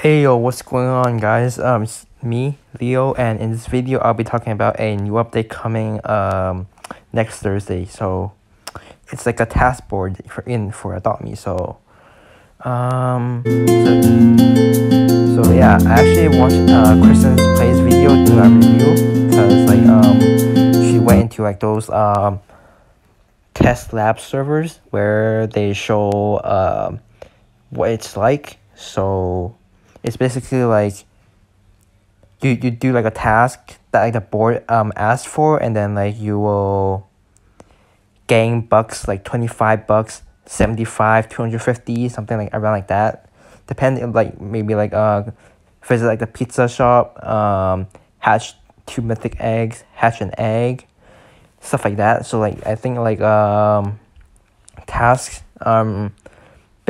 Hey yo, what's going on guys? Um, it's me, Leo, and in this video I'll be talking about a new update coming um next Thursday. So it's like a task board for in for Adopt Me. So um so, so yeah, I actually watched uh Kristen's plays video do a review because like um she went into like those um test lab servers where they show um what it's like. So it's basically like you you do like a task that like the board um asks for and then like you will gain bucks like 25 bucks 75 250 something like around like that. Depending like maybe like uh visit like the pizza shop um hatch two mythic eggs hatch an egg stuff like that. So like i think like um tasks um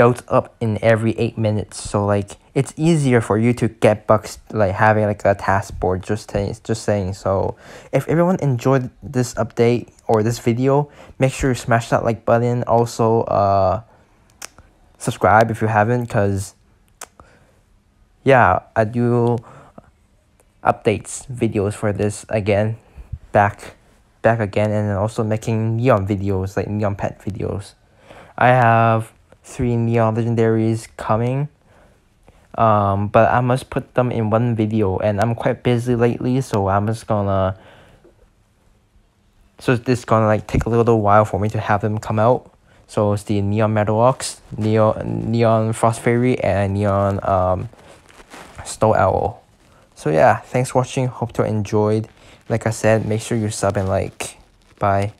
built up in every eight minutes. So like it's easier for you to get bucks like having like a task board just saying just saying. So if everyone enjoyed this update or this video make sure you smash that like button. Also uh subscribe if you haven't because yeah i do updates videos for this again back back again and also making neon videos like neon pet videos. I have three neon legendaries coming. Um but i must put them in one video and i'm quite busy lately so i'm just gonna so this gonna like take a little while for me to have them come out. So it's the neon metalox neon neon frost fairy and neon um snow owl. So yeah thanks for watching. Hope you enjoyed. Like i said make sure you sub and like. Bye